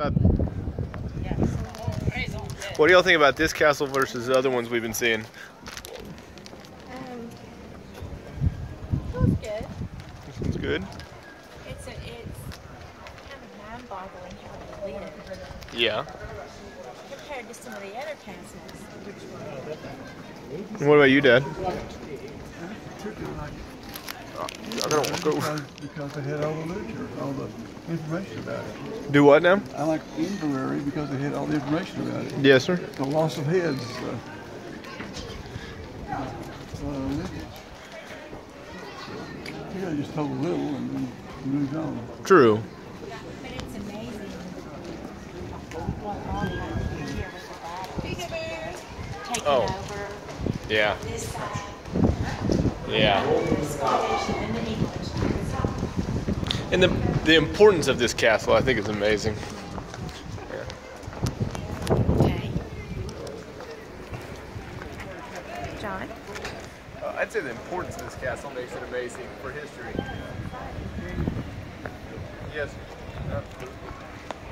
About- What do y'all think about this castle versus the other ones we've been seeing? Um, feels good. This one's good. It's a, it's kind of mind-boggling how they live Yeah. compared to some of the other castles. What about you, Dad? took it like I gotta walk over. because, because they had all the literature, all the information about it. Do what now? I like Inveraray because they had all the information about it. Yes, sir. The loss of heads. Uh, uh, lineage. So, just told a little and then moved on. True. But it's amazing what all happened here with the Bible. Taking Oh. Yeah. This side, Yeah. and the And the the importance of this castle, I think, is amazing. Okay. John? Uh, I'd say the importance of this castle makes it amazing for history. Yes.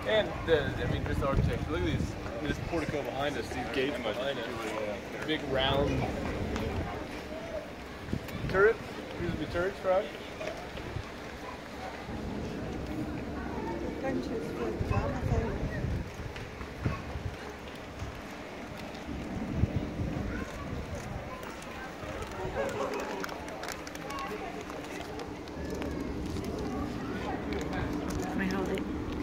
And the, I mean, just the architecture. Look at these, this portico behind us, these gates behind us. Big round turret. Be turrets, right? Countries with Jonathan